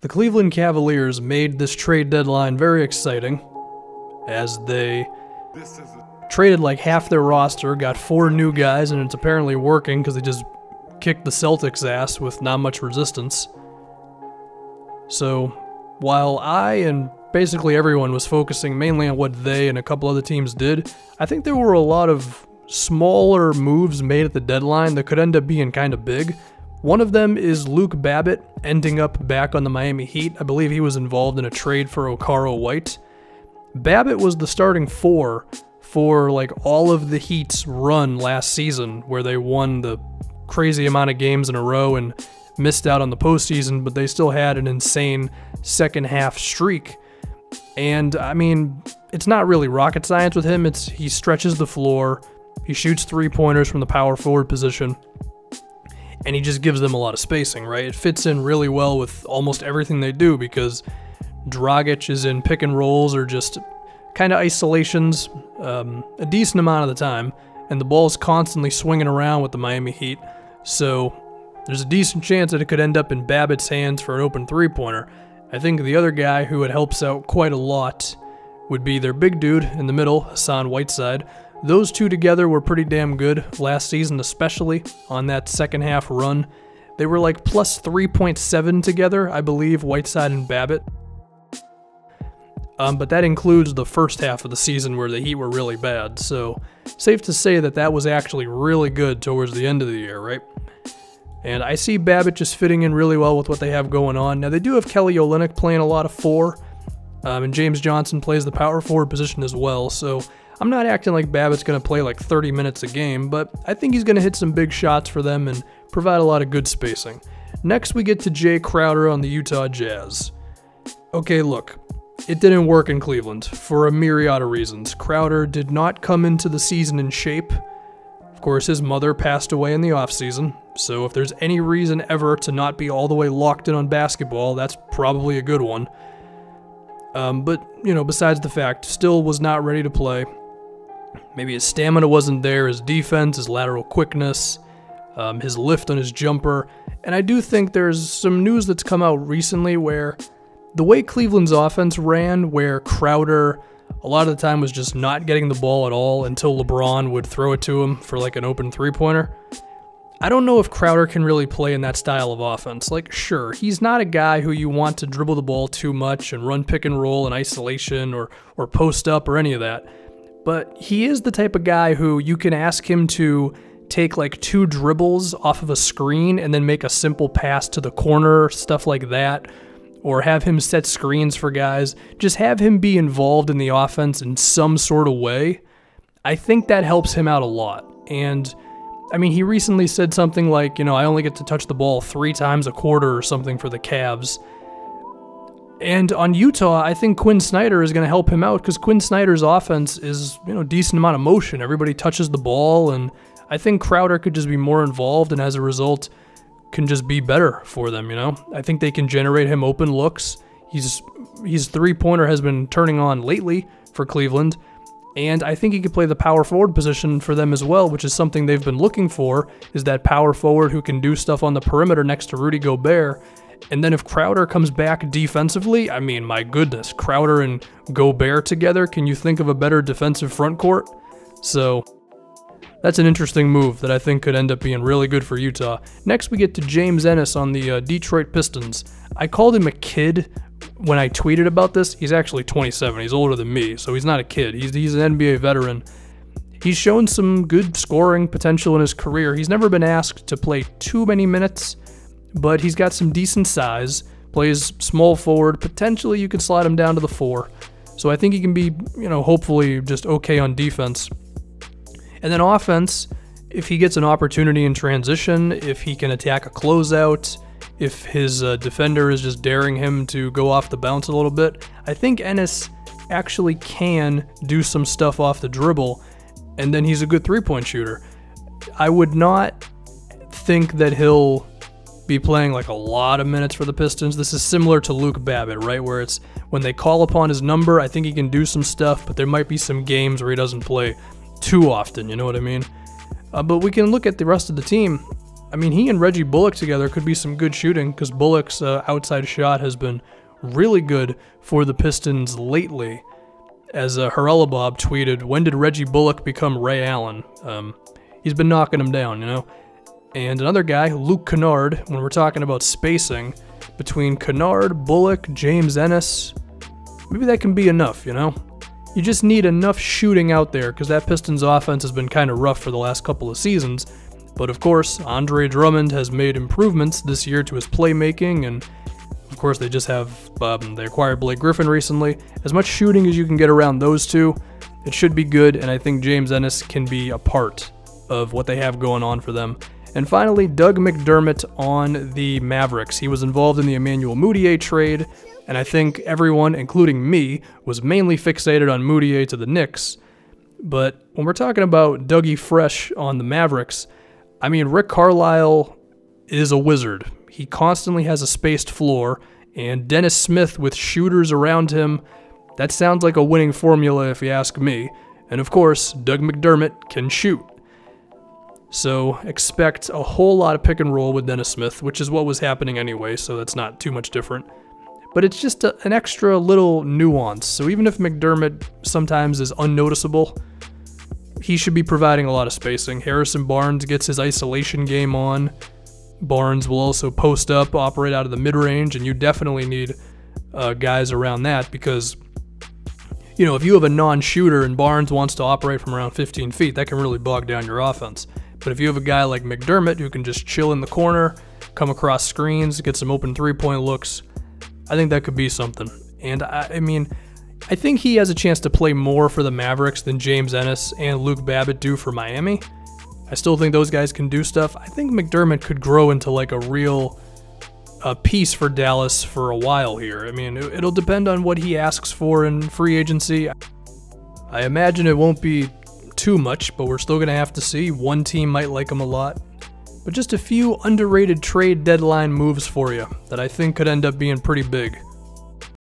The Cleveland Cavaliers made this trade deadline very exciting as they traded like half their roster, got four new guys, and it's apparently working because they just kicked the Celtics' ass with not much resistance. So, while I and basically everyone was focusing mainly on what they and a couple other teams did, I think there were a lot of smaller moves made at the deadline that could end up being kind of big. One of them is Luke Babbitt ending up back on the Miami Heat. I believe he was involved in a trade for Okaro White. Babbitt was the starting four for like all of the Heat's run last season, where they won the crazy amount of games in a row and missed out on the postseason, but they still had an insane second half streak. And I mean, it's not really rocket science with him. It's he stretches the floor, he shoots three pointers from the power forward position, and he just gives them a lot of spacing, right? It fits in really well with almost everything they do because Dragic is in pick and rolls or just kind of isolations um, a decent amount of the time, and the ball's constantly swinging around with the Miami Heat. So there's a decent chance that it could end up in Babbitt's hands for an open three pointer. I think the other guy who it helps out quite a lot would be their big dude in the middle, Hassan Whiteside. Those two together were pretty damn good last season, especially on that second half run. They were like plus 3.7 together, I believe, Whiteside and Babbitt. Um, but that includes the first half of the season where the Heat were really bad, so safe to say that that was actually really good towards the end of the year, right? And I see Babbitt just fitting in really well with what they have going on. Now, they do have Kelly Olynyk playing a lot of four, um, and James Johnson plays the power forward position as well, so I'm not acting like Babbitt's going to play like 30 minutes a game, but I think he's going to hit some big shots for them and provide a lot of good spacing. Next, we get to Jae Crowder on the Utah Jazz. Okay, look, it didn't work in Cleveland for a myriad of reasons. Crowder did not come into the season in shape. Of course, his mother passed away in the offseason, so if there's any reason ever to not be all the way locked in on basketball, that's probably a good one. Um, but, you know, besides the fact, still was not ready to play. Maybe his stamina wasn't there, his defense, his lateral quickness, um, his lift on his jumper. And I do think there's some news that's come out recently where the way Cleveland's offense ran, where Crowder a lot of the time was just not getting the ball at all until LeBron would throw it to him for like an open three pointer. I don't know if Crowder can really play in that style of offense. Like, sure, he's not a guy who you want to dribble the ball too much and run pick and roll in isolation or, or post up or any of that. But he is the type of guy who you can ask him to take like two dribbles off of a screen and then make a simple pass to the corner, stuff like that or have him set screens for guys, just have him be involved in the offense in some sort of way. I think that helps him out a lot. And I mean, he recently said something like, you know, I only get to touch the ball three times a quarter or something for the Cavs. And on Utah, I think Quinn Snyder is going to help him out because Quinn Snyder's offense is, you know, decent amount of motion. Everybody touches the ball, and I think Crowder could just be more involved, and as a result, can just be better for them, you know? I think they can generate him open looks. He's his three-pointer has been turning on lately for Cleveland, and I think he could play the power forward position for them as well, which is something they've been looking for, is that power forward who can do stuff on the perimeter next to Rudy Gobert. And then if Crowder comes back defensively, I mean, my goodness, Crowder and Gobert together, can you think of a better defensive front court? So, that's an interesting move that I think could end up being really good for Utah. Next, we get to James Ennis on the uh, Detroit Pistons. I called him a kid when I tweeted about this. He's actually 27. He's older than me, so he's not a kid. He's, he's an NBA veteran. He's shown some good scoring potential in his career. He's never been asked to play too many minutes, but he's got some decent size. Plays small forward. Potentially, you could slide him down to the four. So I think he can be, you know, hopefully just okay on defense. And then offense, if he gets an opportunity in transition, if he can attack a closeout, if his uh, defender is just daring him to go off the bounce a little bit, I think Ennis actually can do some stuff off the dribble, and then he's a good three point shooter. I would not think that he'll be playing like a lot of minutes for the Pistons. This is similar to Luke Babbitt, right? Where it's when they call upon his number, I think he can do some stuff, but there might be some games where he doesn't play too often, you know what I mean? Uh, but we can look at the rest of the team. I mean, he and Reggie Bullock together could be some good shooting because Bullock's uh, outside shot has been really good for the Pistons lately. As uh, tweeted, when did Reggie Bullock become Ray Allen? Um, he's been knocking him down, you know? And another guy, Luke Kennard, when we're talking about spacing between Kennard, Bullock, James Ennis, maybe that can be enough, you know? You just need enough shooting out there because that Pistons offense has been kind of rough for the last couple of seasons. But of course, Andre Drummond has made improvements this year to his playmaking, and of course, they just have um, they acquired Blake Griffin recently. As much shooting as you can get around those two, it should be good, and I think James Ennis can be a part of what they have going on for them. And finally, Doug McDermott on the Mavericks. He was involved in the Emmanuel Mudiay trade, and I think everyone, including me, was mainly fixated on Mudiay to the Knicks. But when we're talking about Dougie Fresh on the Mavericks, I mean, Rick Carlisle is a wizard. He constantly has a spaced floor, and Dennis Smith with shooters around him, that sounds like a winning formula if you ask me. And of course, Doug McDermott can shoot. So expect a whole lot of pick and roll with Dennis Smith, which is what was happening anyway, so that's not too much different but it's just a, an extra little nuance. So even if McDermott sometimes is unnoticeable, he should be providing a lot of spacing. Harrison Barnes gets his isolation game on. Barnes will also post up, operate out of the mid range, and you definitely need uh, guys around that because, you know, if you have a non shooter and Barnes wants to operate from around 15 feet, that can really bog down your offense. But if you have a guy like McDermott who can just chill in the corner, come across screens, get some open three point looks, I think that could be something. And I, I mean, I think he has a chance to play more for the Mavericks than James Ennis and Luke Babbitt do for Miami. I still think those guys can do stuff. I think McDermott could grow into like a real uh, piece for Dallas for a while here. I mean, it'll depend on what he asks for in free agency. I imagine it won't be too much, but we're still going to have to see. One team might like him a lot. But just a few underrated trade deadline moves for you that I think could end up being pretty big.